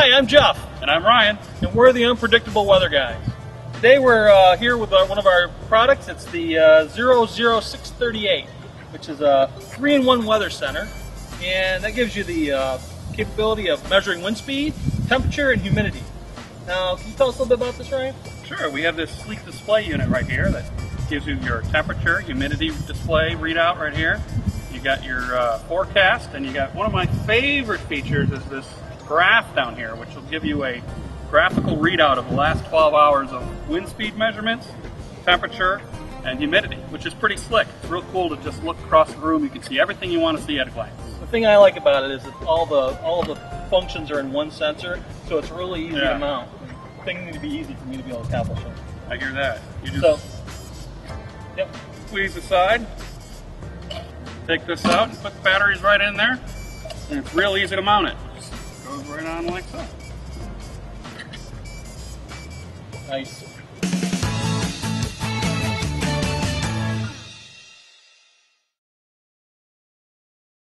Hi, I'm Jeff. And I'm Ryan. And we're the Unpredictable Weather Guys. Today we're uh, here with uh, one of our products. It's the uh, 00638, which is a 3-in-1 weather center. And that gives you the uh, capability of measuring wind speed, temperature, and humidity. Now, can you tell us a little bit about this, Ryan? Sure, we have this sleek display unit right here that gives you your temperature, humidity display readout right here. You got your uh, forecast, and you got one of my favorite features is this graph down here, which will give you a graphical readout of the last 12 hours of wind speed measurements, temperature, and humidity, which is pretty slick. It's real cool to just look across the room. You can see everything you want to see at a glance. The thing I like about it is that all the all the functions are in one sensor, so it's really easy Yeah. to mount. Things need to be easy for me to be able to accomplish it. I hear that. You just So, yep. squeeze the side, take this out, and put the batteries right in there. And it's real easy to mount it. Goes right on like so. Nice.